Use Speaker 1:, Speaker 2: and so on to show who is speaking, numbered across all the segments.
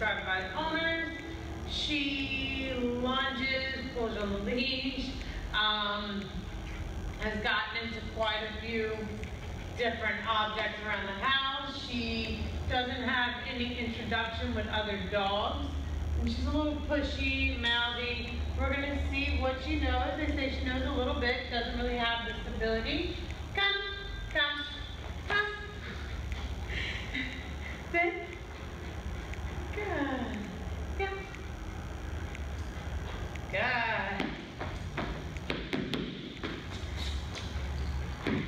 Speaker 1: described by the owners. She lunges, on the leash, um, has gotten into quite a few different objects around the house. She doesn't have any introduction with other dogs. And she's a little pushy, mouthy. We're gonna see what she knows. They say she knows a little bit, doesn't really have this ability. Come, come, come. Sit. Good. Yeah. Good.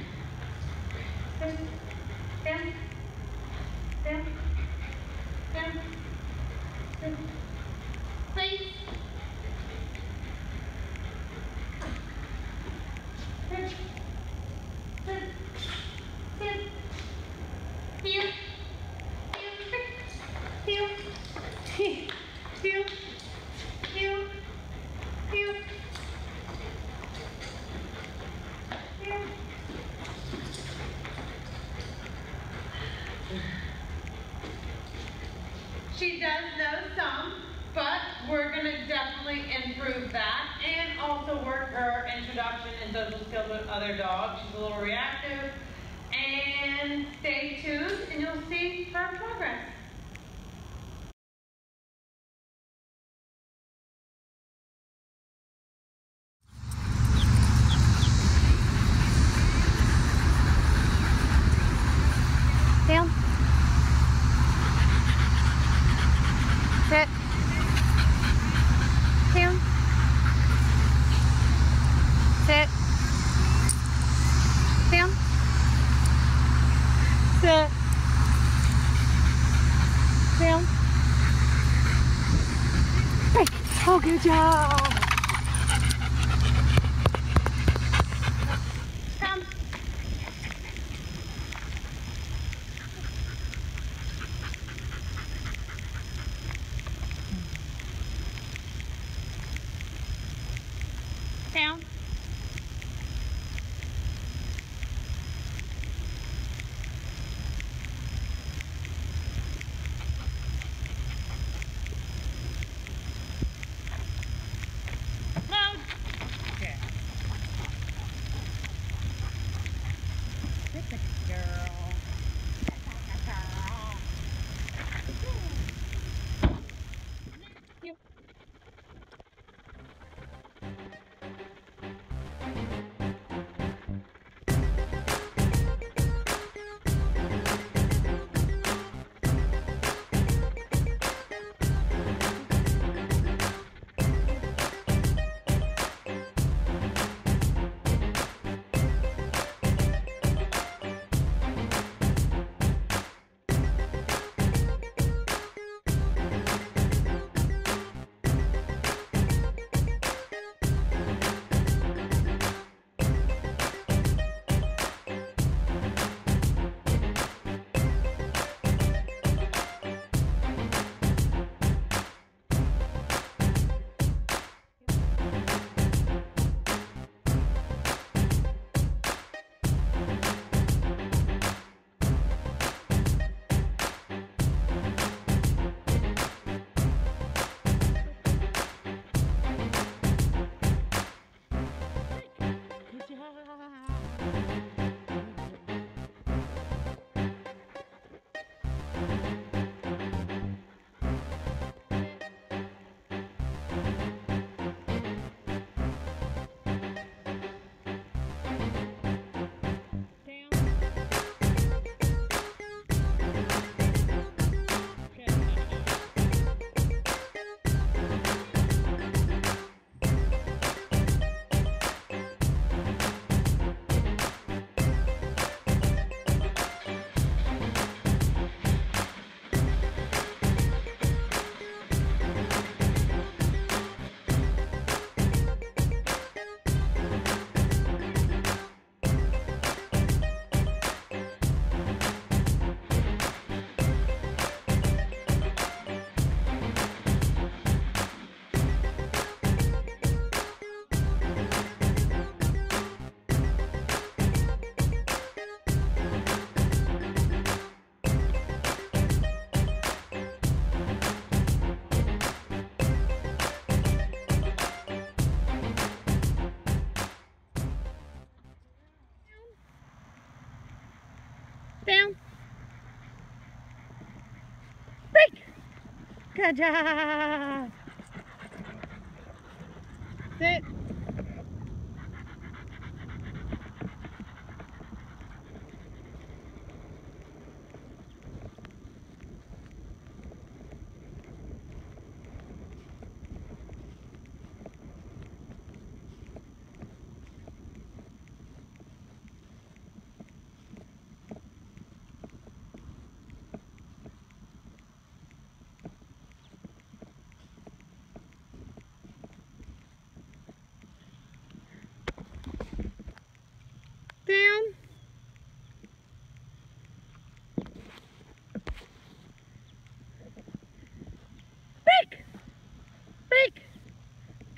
Speaker 1: Sit. Down. Down. Down. Sit. Please. Introduction and social skills with other dogs. She's a little reactive. And stay tuned and you'll see her progress.
Speaker 2: Down. Sit. Down. Sit. Down. Sit. Down. Hey. Oh, good job. Down.
Speaker 1: Down. Break. Good job. Sit. Down. Break. Break.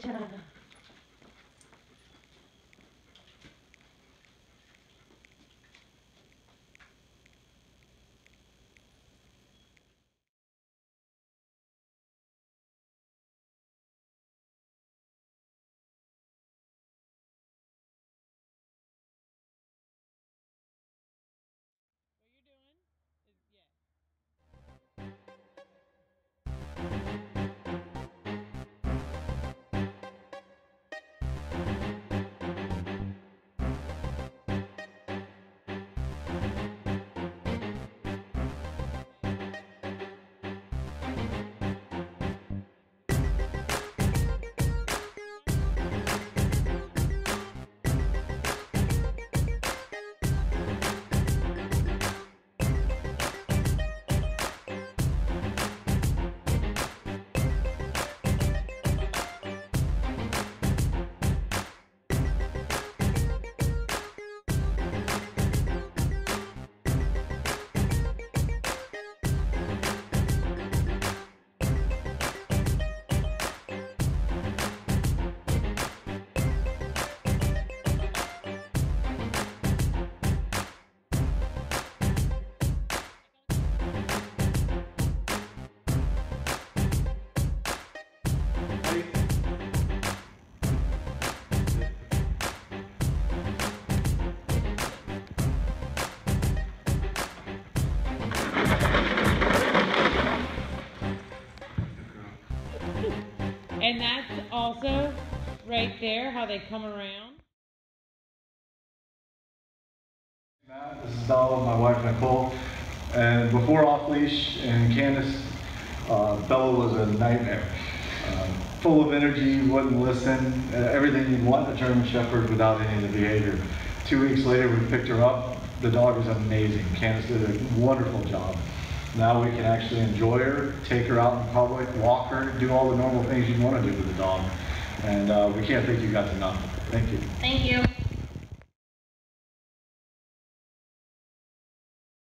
Speaker 3: Good
Speaker 2: also right there how they come around.
Speaker 4: Matt, this is Bela, my wife Nicole. And before off leash and Candace, uh, Bela was a nightmare. Um, full of energy, wouldn't listen, everything you'd want a German Shepherd without any of the behavior. Two weeks later, we picked her up. The dog was amazing. Candace did a wonderful job. Now we can actually enjoy her, take her out in public, walk her, do all the normal things you'd want to do with a dog. And uh, we can't thank you guys enough. Thank you.
Speaker 1: Thank you.